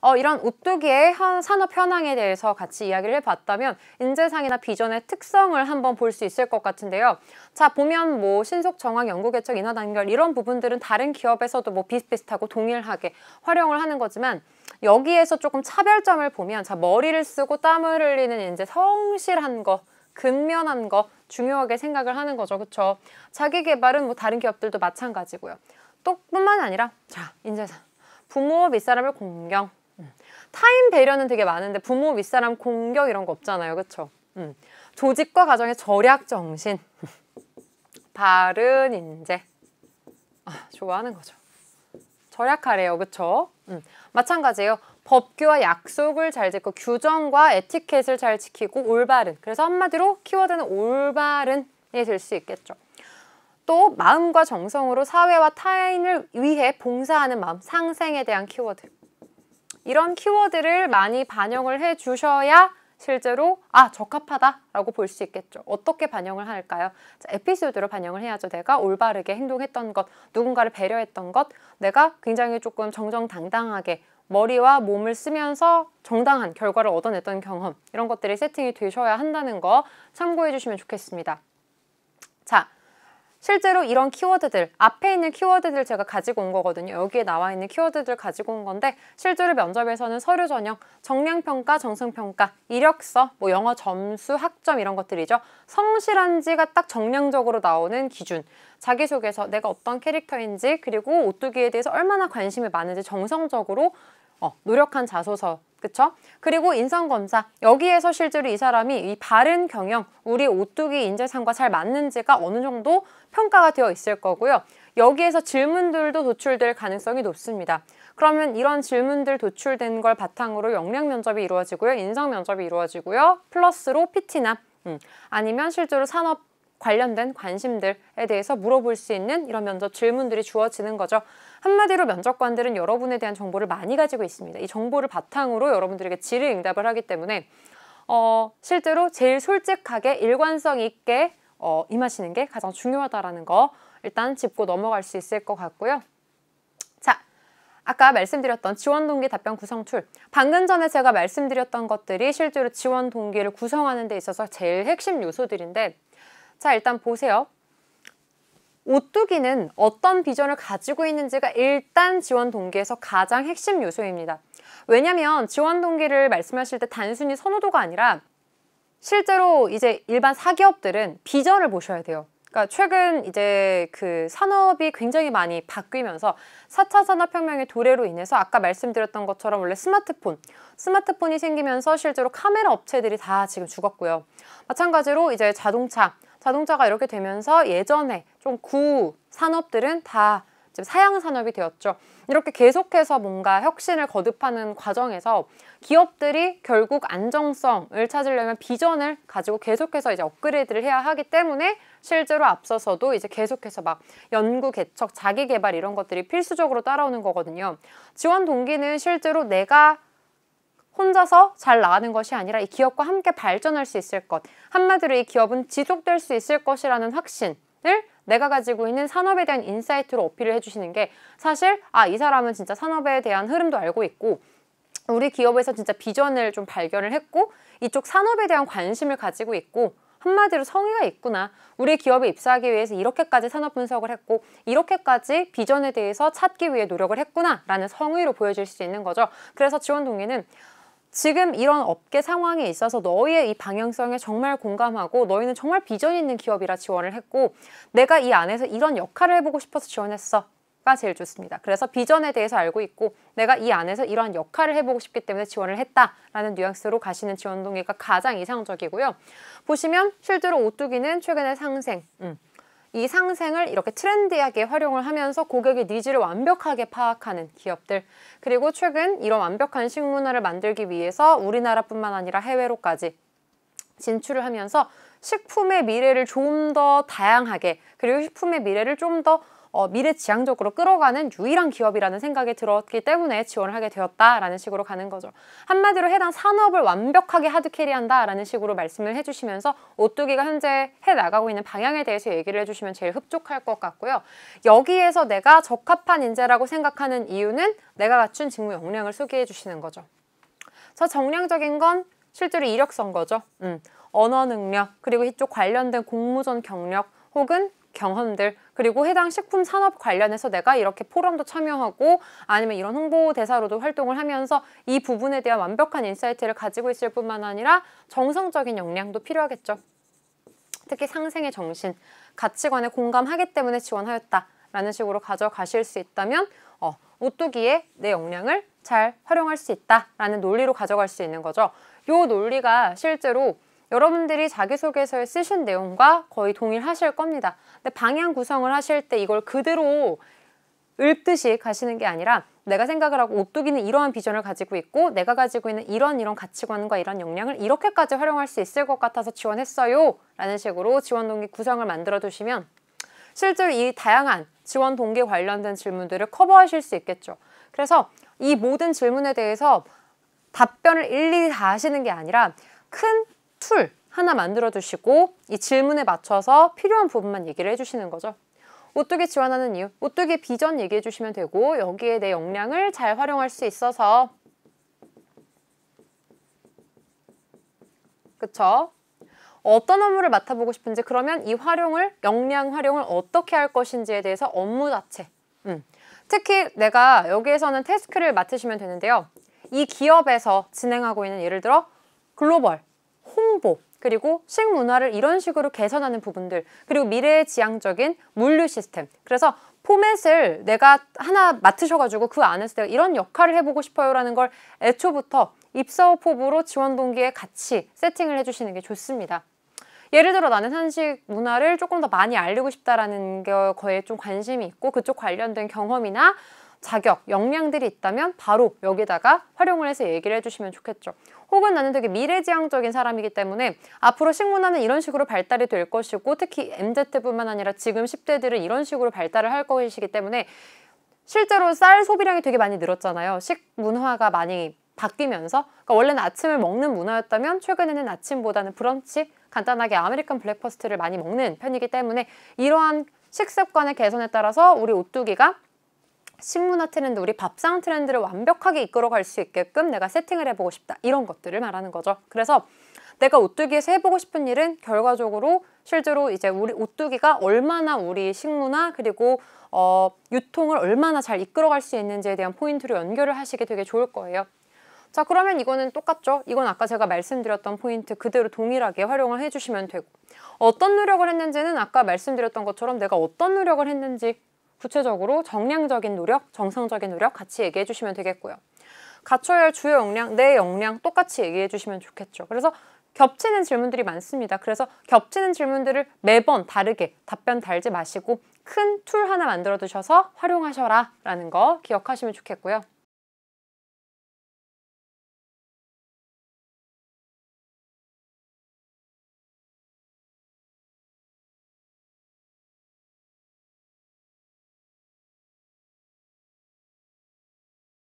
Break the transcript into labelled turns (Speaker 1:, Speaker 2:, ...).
Speaker 1: 어, 이런 오뚜기의 산업 현황에 대해서 같이 이야기를 해봤다면 인재상이나 비전의 특성을 한번 볼 수 있을 것 같은데요. 자 보면 뭐 신속 정황, 연구 개척, 인하 단결 이런 부분들은 다른 기업에서도 뭐 비슷비슷하고 동일하게 활용을 하는 거지만 여기에서 조금 차별점을 보면 자 머리를 쓰고 땀을 흘리는 이제 성실한 거 근면한 거 중요하게 생각을 하는 거죠. 그렇죠? 자기 개발은 뭐 다른 기업들도 마찬가지고요. 또 뿐만 아니라 자 인재상 부모 윗사람을 공경 음. 타인 배려는 되게 많은데 부모 윗사람 공격 이런 거 없잖아요. 그렇죠? 음. 조직과 가정의 절약 정신 바른 인재 아, 좋아하는 거죠. 절약하래요. 그렇죠? 음. 마찬가지예요. 법규와 약속을 잘 짓고 규정과 에티켓을 잘 지키고 올바른. 그래서 한마디로 키워드는 올바른이 될 수 있겠죠. 또 마음과 정성으로 사회와 타인을 위해 봉사하는 마음, 상생에 대한 키워드. 이런 키워드를 많이 반영을 해 주셔야 실제로 아 적합하다라고 볼 수 있겠죠. 어떻게 반영을 할까요? 자, 에피소드로 반영을 해야죠. 내가 올바르게 행동했던 것, 누군가를 배려했던 것, 내가 굉장히 조금 정정당당하게 머리와 몸을 쓰면서 정당한 결과를 얻어냈던 경험 이런 것들이 세팅이 되셔야 한다는 거 참고해 주시면 좋겠습니다. 자, 실제로 이런 키워드들 앞에 있는 키워드들 제가 가지고 온 거거든요. 여기에 나와 있는 키워드들 가지고 온 건데 실제로 면접에서는 서류 전형, 정량평가, 정승평가, 이력서, 뭐 영어 점수, 학점 이런 것들이죠. 성실한지가 딱 정량적으로 나오는 기준. 자기소개서 내가 어떤 캐릭터인지 그리고 오뚜기에 대해서 얼마나 관심이 많은지 정성적으로 어, 노력한 자소서 그쵸? 그리고 인성검사. 여기에서 실제로 이 사람이 이 바른 경영 우리 오뚜기 인재상과 잘 맞는지가 어느 정도 평가가 되어 있을 거고요. 여기에서 질문들도 도출될 가능성이 높습니다. 그러면 이런 질문들 도출된 걸 바탕으로 역량 면접이 이루어지고요 인성 면접이 이루어지고요 플러스로 PT나 음, 아니면 실제로 산업 관련된 관심들에 대해서 물어볼 수 있는 이런 면접 질문들이 주어지는 거죠. 한마디로 면접관들은 여러분에 대한 정보를 많이 가지고 있습니다. 이 정보를 바탕으로 여러분들에게 질의응답을 하기 때문에 어, 실제로 제일 솔직하게 일관성 있게 어, 임하시는 게 가장 중요하다라는 거 일단 짚고 넘어갈 수 있을 것 같고요. 자, 아까 말씀드렸던 지원 동기 답변 구성 툴. 방금 전에 제가 말씀드렸던 것들이 실제로 지원 동기를 구성하는 데 있어서 제일 핵심 요소들인데 자, 일단 보세요. 오뚜기는 어떤 비전을 가지고 있는지가 일단 지원 동기에서 가장 핵심 요소입니다. 왜냐하면 지원 동기를 말씀하실 때 단순히 선호도가 아니라 실제로 이제 일반 사기업들은 비전을 보셔야 돼요. 그러니까 최근 이제 그 산업이 굉장히 많이 바뀌면서 4차 산업혁명의 도래로 인해서 아까 말씀드렸던 것처럼 원래 스마트폰, 스마트폰이 생기면서 실제로 카메라 업체들이 다 지금 죽었고요. 마찬가지로 이제 자동차, 자동차가 이렇게 되면서 예전에 좀 구 산업들은 다 사양 산업이 되었죠. 이렇게 계속해서 뭔가 혁신을 거듭하는 과정에서 기업들이 결국 안정성을 찾으려면 비전을 가지고 계속해서 이제 업그레이드를 해야 하기 때문에 실제로 앞서서도 이제 계속해서 막 연구 개척, 자기 개발 이런 것들이 필수적으로 따라오는 거거든요. 지원 동기는 실제로 내가 혼자서 잘 나가는 것이 아니라 이 기업과 함께 발전할 수 있을 것. 한마디로 이 기업은 지속될 수 있을 것이라는 확신을 내가 가지고 있는 산업에 대한 insight로 어필을 해주시는 게 사실 아, 이 사람은 진짜 산업에 대한 흐름도 알고 있고 우리 기업에서 진짜 비전을 좀 발견을 했고 이쪽 산업에 대한 관심을 가지고 있고 한마디로 성의가 있구나. 우리 기업에 입사하기 위해서 이렇게까지 산업 분석을 했고 이렇게까지 비전에 대해서 찾기 위해 노력을 했구나 라는 성의로 보여질 수 있는 거죠. 그래서 지원 동기는 지금 이런 업계 상황에 있어서 너희의 이 방향성에 정말 공감하고 너희는 정말 비전 있는 기업이라 지원을 했고 내가 이 안에서 이런 역할을 해보고 싶어서 지원했어. 가 제일 좋습니다. 그래서 비전에 대해서 알고 있고 내가 이 안에서 이러한 역할을 해보고 싶기 때문에 지원을 했다라는 뉘앙스로 가시는 지원 동기가 가장 이상적이고요. 보시면 실제로 오뚜기는 최근에 상생, 음, 이 상생을 이렇게 trendy하게 활용을 하면서 고객의 needs를 완벽하게 파악하는 기업들 그리고 최근 이런 완벽한 식문화를 만들기 위해서 우리나라뿐만 아니라 해외로까지 진출을 하면서 식품의 미래를 좀 더 다양하게 그리고 식품의 미래를 좀더 어, 미래지향적으로 끌어가는 유일한 기업이라는 생각이 들었기 때문에 지원을 하게 되었다라는 식으로 가는 거죠. 한마디로 해당 산업을 완벽하게 하드캐리한다라는 식으로 말씀을 해주시면서 오뚜기가 현재 해나가고 있는 방향에 대해서 얘기를 해주시면 제일 흡족할 것 같고요. 여기에서 내가 적합한 인재라고 생각하는 이유는 내가 갖춘 직무 역량을 소개해 주시는 거죠. 저 정량적인 건 실제로 이력서인 거죠. 음, 언어 능력, 그리고 이쪽 관련된 공모전 경력, 혹은 경험들 그리고 해당 식품 산업 관련해서 내가 이렇게 포럼도 참여하고 아니면 이런 홍보 대사로도 활동을 하면서 이 부분에 대한 완벽한 insight를 가지고 있을 뿐만 아니라 정성적인 역량도 필요하겠죠. 특히 상생의 정신, 가치관에 공감하기 때문에 지원하였다라는 식으로 가져가실 수 있다면 어, 오뚜기에 내 역량을 잘 활용할 수 있다라는 논리로 가져갈 수 있는 거죠. 이 논리가 실제로 여러분들이 자기소개서에 쓰신 내용과 거의 동일하실 겁니다. 근데 방향 구성을 하실 때 이걸 그대로 읽듯이 가시는 게 아니라 내가 생각을 하고 오뚜기는 이러한 비전을 가지고 있고 내가 가지고 있는 이런 이런 가치관과 이런 역량을 이렇게까지 활용할 수 있을 것 같아서 지원했어요 라는 식으로 지원 동기 구성을 만들어 두시면 실제로 이 다양한 지원 동기 관련된 질문들을 커버하실 수 있겠죠. 그래서 이 모든 질문에 대해서 답변을 일일이 다 하시는 게 아니라 큰 툴 하나 만들어 두시고 이 질문에 맞춰서 필요한 부분만 얘기를 해주시는 거죠. 오뚜기 지원하는 이유, 오뚜기 비전 얘기해 주시면 되고 여기에 내 역량을 잘 활용할 수 있어서 그쵸? 어떤 업무를 맡아보고 싶은지 그러면 이 활용을 역량 활용을 어떻게 할 것인지에 대해서 업무 자체 음. 특히 내가 여기에서는 태스크를 맡으시면 되는데요. 이 기업에서 진행하고 있는 예를 들어 글로벌 홍보 그리고 식문화를 이런 식으로 개선하는 부분들 그리고 미래지향적인 물류 시스템 그래서 포맷을 내가 하나 맡으셔가지고 그 안에서 내가 이런 역할을 해보고 싶어요라는 걸 애초부터 입사 호흡으로 지원 동기에 같이 세팅을 해주시는 게 좋습니다. 예를 들어 나는 한식 문화를 조금 더 많이 알리고 싶다라는 거에 좀 관심이 있고 그쪽 관련된 경험이나 자격, 역량들이 있다면 바로 여기다가 활용을 해서 얘기를 해주시면 좋겠죠. 혹은 나는 되게 미래지향적인 사람이기 때문에 앞으로 식문화는 이런 식으로 발달이 될 것이고 특히 MZ뿐만 아니라 지금 10대들은 이런 식으로 발달을 할 것이기 때문에 실제로 쌀 소비량이 되게 많이 줄었잖아요. 식문화가 많이 바뀌면서 그러니까 원래는 아침을 먹는 문화였다면 최근에는 아침보다는 브런치 간단하게 American breakfast를 많이 먹는 편이기 때문에 이러한 식습관의 개선에 따라서 우리 오뚜기가 식문화 트렌드, 우리 밥상 트렌드를 완벽하게 이끌어갈 수 있게끔 내가 세팅을 해보고 싶다. 이런 것들을 말하는 거죠. 그래서 내가 오뚜기에서 해보고 싶은 일은 결과적으로 실제로 이제 우리 오뚜기가 얼마나 우리 식문화 그리고 어, 유통을 얼마나 잘 이끌어갈 수 있는지에 대한 포인트로 연결을 하시면 되게 좋을 거예요. 자 그러면 이거는 똑같죠. 이건 아까 제가 말씀드렸던 포인트 그대로 동일하게 활용을 해주시면 되고 어떤 노력을 했는지는 아까 말씀드렸던 것처럼 내가 어떤 노력을 했는지 구체적으로 정량적인 노력, 정성적인 노력 같이 얘기해 주시면 되겠고요. 갖춰야 할 주요 역량, 내 역량 똑같이 얘기해 주시면 좋겠죠. 그래서 겹치는 질문들이 많습니다. 그래서 겹치는 질문들을 매번 다르게 답변 달지 마시고 큰 틀 하나 만들어 두셔서 활용하셔라 라는 거 기억하시면 좋겠고요.